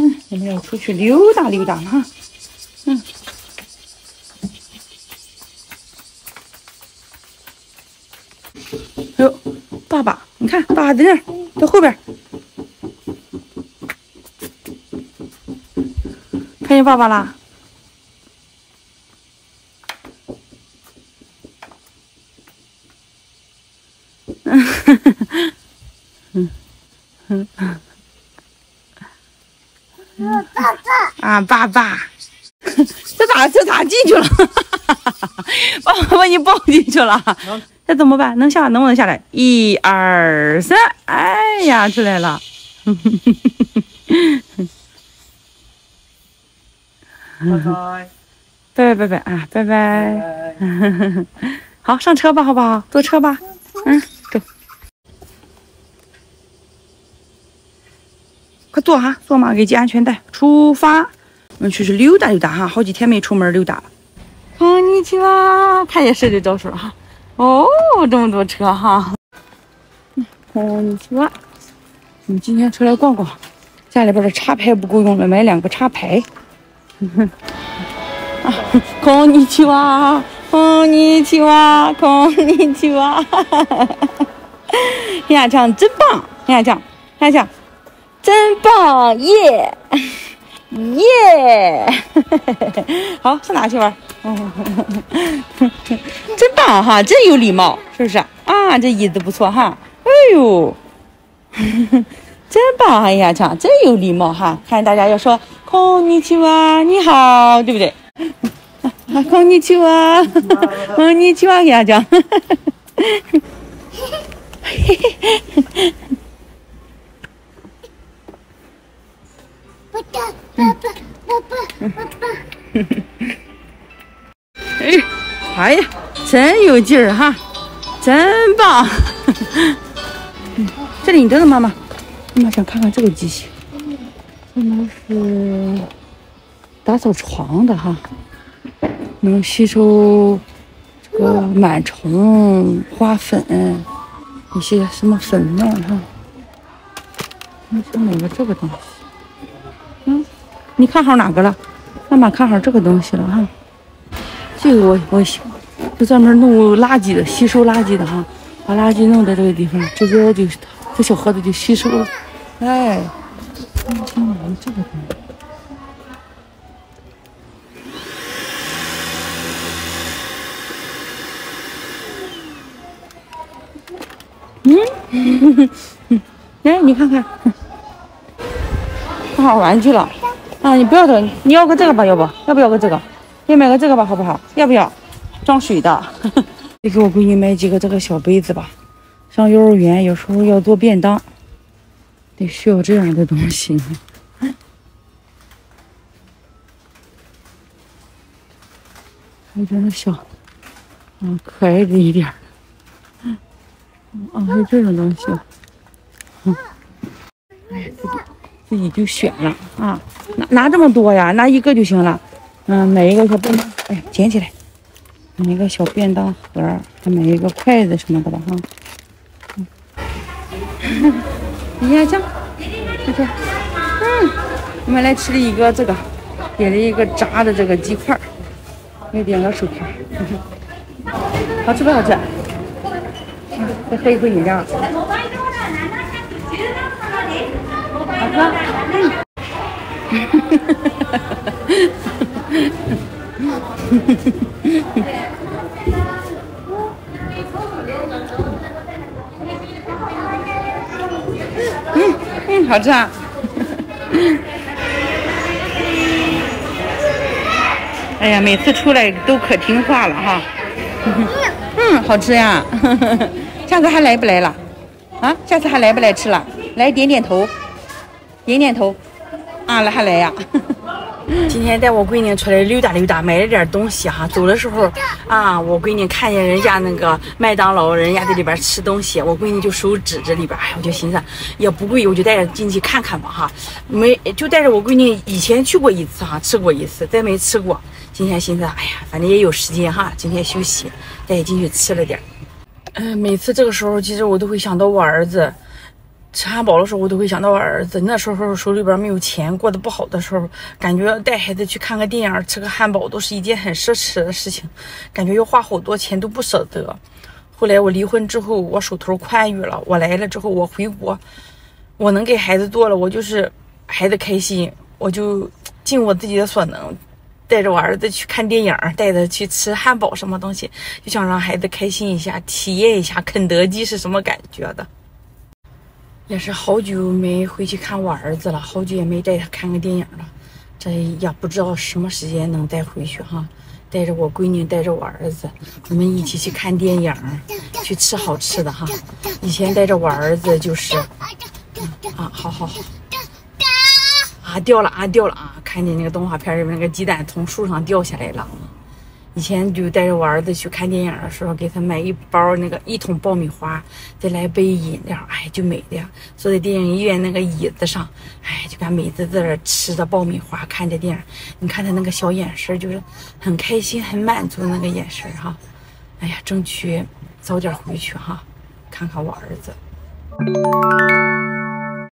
嗯，我们要出去溜达溜达了哈。嗯。哎呦，爸爸，你看，爸爸在那儿，在后边。看见爸爸啦？嗯，嗯，嗯，爸爸啊，爸爸，这咋这咋进去了？爸爸把你抱进去了，那怎么办？能下能不能下来？一二三，哎呀，出来了！拜拜 拜拜拜啊，拜拜！好，上车吧，好不好？坐车吧，嗯，走，快坐哈，坐嘛，给系安全带，出发！我们出去溜达溜达哈，好几天没出门溜达了。こんにちは，他也是的招手哈。哦，这么多车哈。こんにちは，我们今天出来逛逛，家里边的插排不够用了，买两个插排。啊，こんにちは，こんにちは，こんにちは。黑亚强真棒，黑亚强，黑亚强真棒，耶 耶！好，上哪去玩？真棒哈，真有礼貌，是不是啊？这椅子不错哈。哎呦，真棒！哎呀，强，真有礼貌哈。看大家要说“こんにちは”，你好，对不对？こんにちは，こんにちは，呀，强。爸 哎呀，真有劲儿哈，真棒！这里你等等妈妈，妈妈想看看这个机器，这门是打扫床的哈，能吸收这个螨虫、花粉一些什么粉末哈。你想买个这个东西？嗯，你看好哪个了？妈妈看好这个东西了哈。这个我我喜欢，就专门弄垃圾的，吸收垃圾的哈，把垃圾弄在这个地方，直接就这小盒子就吸收了。哎，今买了这个东西。嗯，来 你看看，看好玩具了啊！你不要的，你要个这个吧，要不要不要个这个？你买个这个吧，好不好？要不要装水的？你给我闺女买几个这个小杯子吧。上幼儿园有时候要做便当，得需要这样的东西。还有那小，嗯，可爱的一点儿。嗯，啊，还有这种东西。嗯，哎，自己自己就选了啊，拿拿这么多呀？拿一个就行了。嗯，买一个小便当，哎呀，捡起来，买一个小便当盒，还买一个筷子什么的吧，哈。你看这，看这，嗯，我们来吃了一个这个，点了一个炸的这个鸡块，又点个薯条，好吃不好吃？再喝一口饮料。好喝。嗯。嗯嗯，好吃啊！哎呀，每次出来都可听话了哈。嗯，好吃呀！下次还来不来了？啊，下次还来不来吃了？来点点头，点点头。啊，来还来呀？今天带我闺女出来溜达溜达，买了点东西哈。走的时候啊，我闺女看见人家那个麦当劳，人家在里边吃东西，我闺女就手指着里边，哎，我就寻思也不贵，我就带着进去看看吧哈。没就带着我闺女以前去过一次哈，吃过一次，再没吃过。今天寻思，哎呀，反正也有时间哈，今天休息，带进去吃了点。嗯，每次这个时候，其实我都会想到我儿子。吃汉堡的时候，我都会想到我儿子。那时候手里边没有钱，过得不好的时候，感觉带孩子去看个电影、吃个汉堡都是一件很奢侈的事情，感觉要花好多钱都不舍得。后来我离婚之后，我手头宽裕了，我来了之后，我回国，我能给孩子做了，我就是孩子开心，我就尽我自己的所能，带着我儿子去看电影，带着去吃汉堡什么东西，就想让孩子开心一下，体验一下肯德基是什么感觉的。也是好久没回去看我儿子了，好久也没带他看个电影了，这也不知道什么时间能带回去哈。带着我闺女，带着我儿子，我们一起去看电影，去吃好吃的哈。以前带着我儿子就是，啊，好好好，啊掉了啊掉了啊！看见那个动画片里面那个鸡蛋从树上掉下来了。以前就带着我儿子去看电影的时候，给他买一包那个一桶爆米花，再来杯饮料，哎，就美的呀。坐在电影院那个椅子上，哎，就敢美滋滋的吃着爆米花，看着电影。你看他那个小眼神，就是很开心、很满足的那个眼神哈。哎呀，争取早点回去哈，看看我儿子。